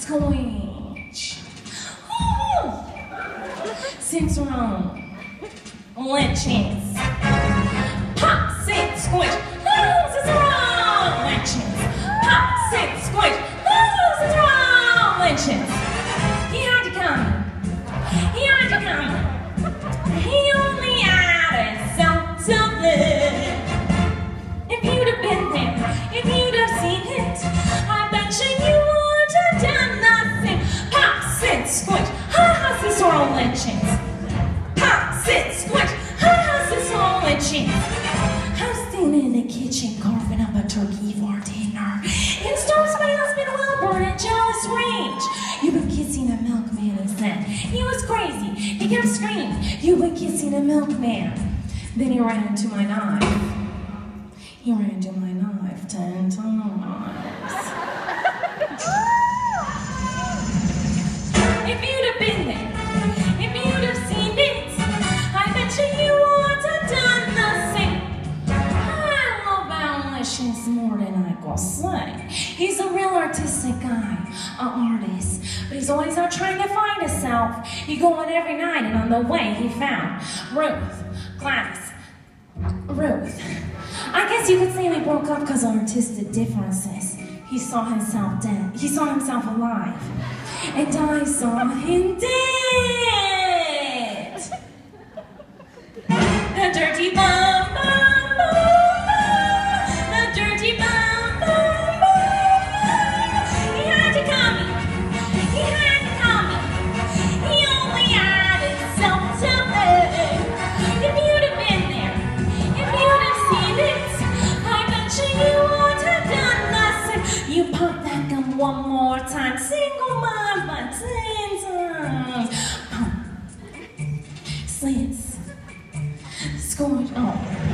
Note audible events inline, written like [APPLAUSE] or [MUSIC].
squinch. Six wrong. Lynchings. Pop, sit, squinch. Wrong. Pop, squinch. Wrong. He had to come. He had to come. Squinch, ha ha, Cicero lynchings. Pop, sit, squinch, ha ha, Cicero lynchings. I'm standing in the kitchen carving up a turkey for dinner. And starts my husband Wilbur and jealous rage. You've been kissing a milkman, he said. He was crazy. He kept screaming, You've been kissing a milkman. Then he ran into my knife. He ran into my knife ten times. More than I can say. He's a real artistic guy, an artist, but he's always out trying to find himself. He going every night, and on the way he found Ruth, Gladys, Ruth. I guess you could say we broke up because of artistic differences. He saw himself dead. He saw himself alive. And I saw him dead. [LAUGHS] The dirty bum You pop that gum one more time, single mama ten times. Pump, slits, scorch. Oh.